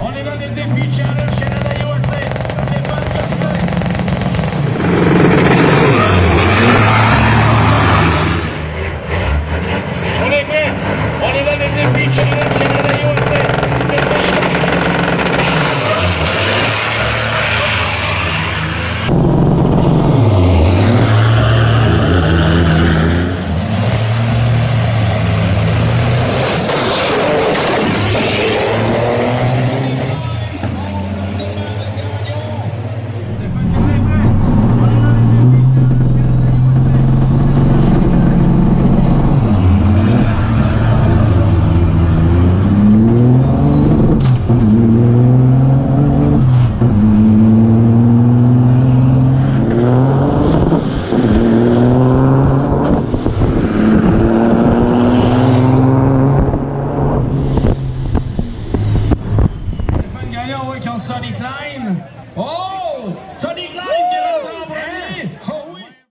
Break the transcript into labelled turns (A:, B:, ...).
A: Olegamente fichar el Italian work on
B: Sonny Klein. Oh, Sonny Klein!